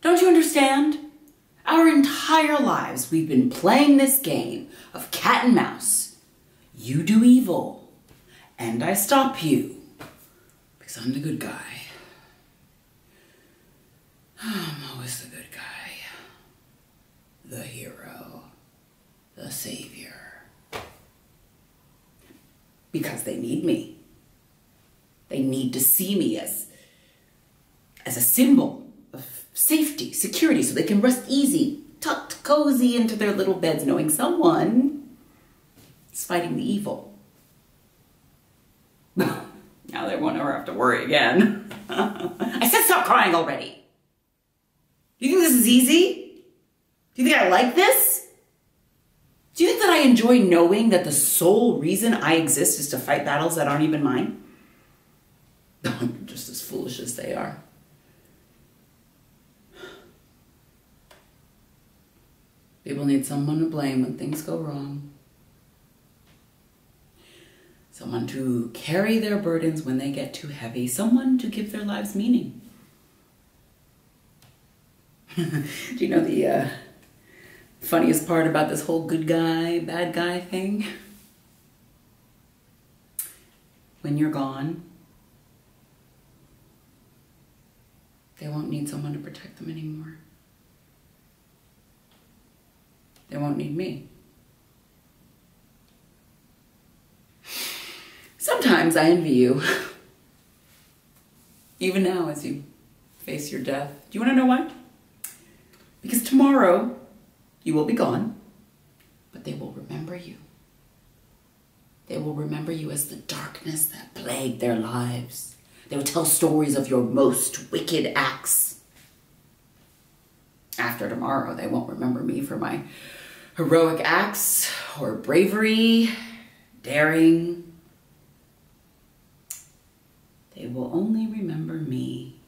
Don't you understand? Our entire lives we've been playing this game of cat and mouse. You do evil, and I stop you because I'm the good guy. I'm always the good guy, the hero, the savior. Because they need me. They need to see me as, as a symbol of safety, security, so they can rest easy, tucked cozy into their little beds, knowing someone is fighting the evil. now they won't ever have to worry again. I said stop crying already. Do you think this is easy? Do you think I like this? Do you think that I enjoy knowing that the sole reason I exist is to fight battles that aren't even mine? I'm just as foolish as they are. People need someone to blame when things go wrong. Someone to carry their burdens when they get too heavy. Someone to give their lives meaning. Do you know the uh, funniest part about this whole good guy, bad guy thing? When you're gone, they won't need someone to protect them anymore. They won't need me. Sometimes I envy you. Even now, as you face your death. Do you want to know why? Because tomorrow you will be gone, but they will remember you. They will remember you as the darkness that plagued their lives. They will tell stories of your most wicked acts. After tomorrow, they won't remember me for my heroic acts or bravery, daring. They will only remember me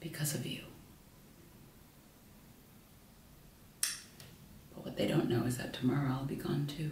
because of you. But what they don't know is that tomorrow I'll be gone too.